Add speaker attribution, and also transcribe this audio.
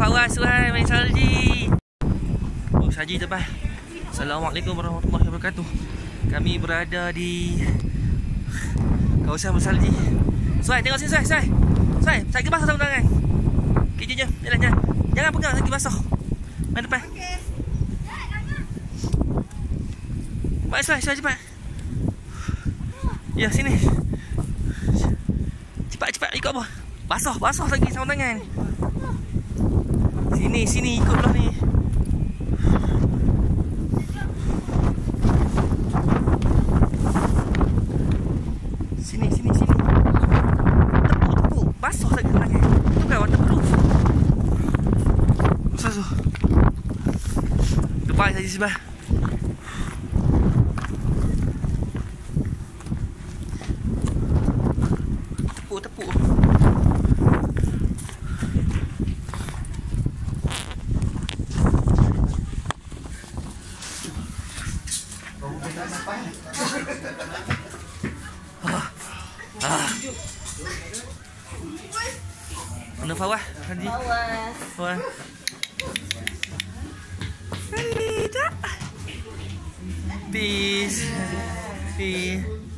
Speaker 1: Fawaz Suhai main salji. Oh, salji terbang. Assalamualaikum warahmatullahi wabarakatuh. Kami berada di kawasan bersalji. Suhai tengok sini Suhai, Suhai. Suhai, saya basah sama tangan. Okey, jom, jom. Jalan, jalan. Jangan pegang lagi basah. Main depan. Baik, Suhai, Suhai cepat. Ya, sini. Cepat, cepat. Ikut apa? Basah, basah lagi sama tangan. Sini, sini ikut belah ni. Sini, sini, sini. Tepuk, tepuk. Basah lagi tangan. Tu kan waterproof. Basah tu. Lepas saja sebelah. Tepuk, tepuk. Mana Fawah? Fawah. Tidak. Peace. Peace.